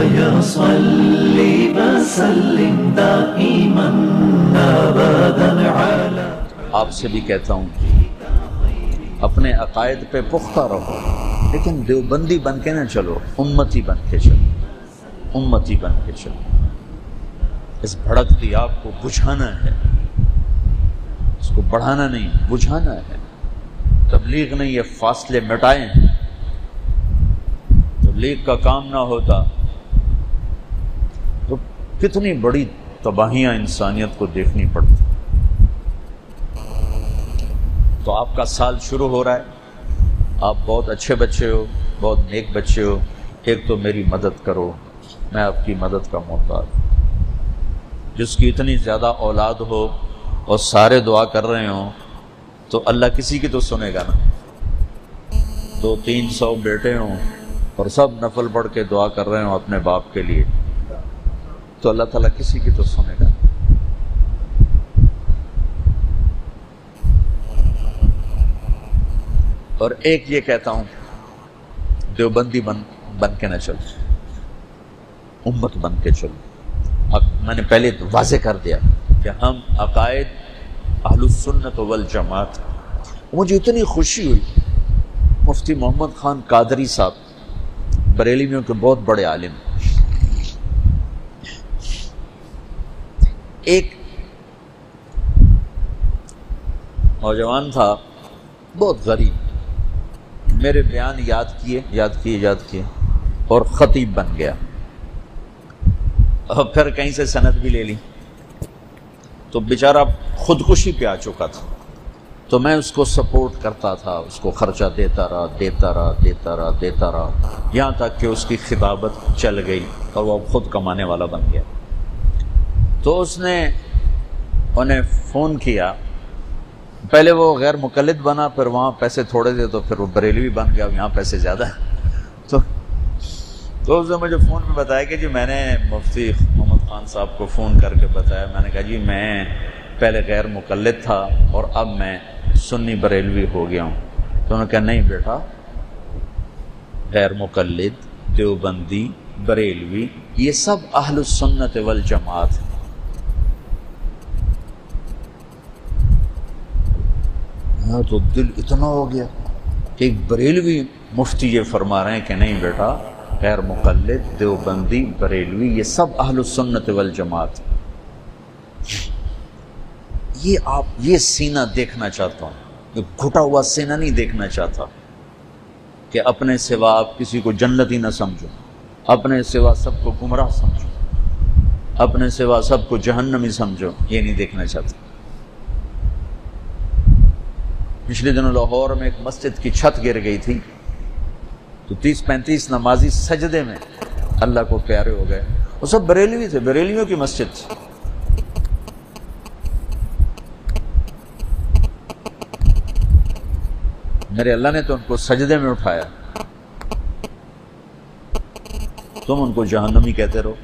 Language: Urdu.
مولاي صل وسلم دائما ابدا على آپ سے بھی کہتا ہوں اپنے عقائد پہ پختہ رہو، لیکن دیوبندی بن کے نہ چلو، امتی بن کے چلو، امتی بن کے چلو۔ اس بھڑکتی آپ کو بجھانا ہے۔ اس کو بڑھانا نہیں، بجھانا ہے۔ تبلیغ نے یہ فاصلے مٹائے ہیں تبلیغ کا کام نہ ہوتا۔ کتنی بڑی تباہیاں انسانیت کو دیکھنی پڑتی تو آپ کا سال شروع ہو رہا ہے۔ آپ بہت اچھے بچے ہو، بہت نیک بچے ہو۔ ایک تو میری مدد کرو، میں آپ کی مدد کا محتاج ہوں۔ جس کی اتنی زیادہ اولاد ہو اور سارے دعا کر رہے ہوں، تو اللہ کسی کی تو سنے گا نا۔ دو تین سو بیٹے ہوں اور سب نفل پڑھ کے دعا کر رہے ہوں اپنے باپ کے لیے۔ تو اللہ تعالیٰ کسی کی تو سنے گا۔ اور ایک یہ کہتا ہوں، دیوبندی بن بن کے نہ چلو۔ امت بن کے چلو۔ میں نے پہلے واضح کر دیا کہ ہم عقائد اہل السنت والجماعت مجھے اتنی خوشی ہوئی۔ مفتی محمد خان قادری صاحب، بریلیوں کے بہت بڑے عالم ایک نوجوان تھا، بہت غریب۔ میرے بیان یاد کیے یاد کیے یاد کیے اور خطیب بن گیا۔ اور پھر کہیں سے سند بھی لے لی۔ تو بیچارہ خودکشی پہ آ چکا تھا۔ تو میں اس کو سپورٹ کرتا تھا، اس کو خرچہ دیتا رہا دیتا رہا دیتا رہا دیتا رہا۔ یہاں تک کہ اس کی خطابت چل گئی اور وہ خود کمانے والا بن گیا۔ تو اس نے انہیں فون کیا۔ پہلے وہ غیر مقلد بنا، پھر وہاں پیسے تھوڑے تھے تو پھر وہ بریلوی بن گیا یہاں پیسے زیادہ تو تو اس نے مجھے فون پہ بتایا کہ جی میں نے مفتی محمد خان صاحب کو فون کر کے بتایا۔ میں نے کہا جی میں پہلے غیر مقلد تھا اور اب میں سنی بریلوی ہو گیا ہوں۔ تو انہوں نے کہا نہیں بیٹا، غیر مقلد، دیوبندی، بریلوی، یہ سب اہل السنت والجماعت ہیں۔ ہاں تو دل اتنا ہو گیا کہ ایک بریلوی مفتی یہ فرما رہے ہیں کہ نہیں بیٹا، غیر مقلد، دیوبندی، بریلوی، یہ سب اہل السنت والجماعت۔ یہ آپ یہ سینہ دیکھنا چاہتا ہوں۔ یہ گھٹا ہوا سینہ نہیں دیکھنا چاہتا کہ اپنے سوا آپ کسی کو جنتی نہ سمجھو۔ اپنے سوا سب کو گمراہ سمجھو۔ اپنے سوا سب کو جہنمی سمجھو۔ یہ نہیں دیکھنا چاہتا۔ پچھلے دنوں لاہور میں ایک مسجد کی چھت گر گئی تھی۔ تو تیس پینتیس نمازی سجدے میں اللہ کو پیارے ہو گئے۔ وہ سب بریلوی تھے، بریلیوں کی مسجد۔ تھی میرے اللہ نے تو ان کو سجدے میں اٹھایا۔ تم ان کو جہنمی کہتے رہو۔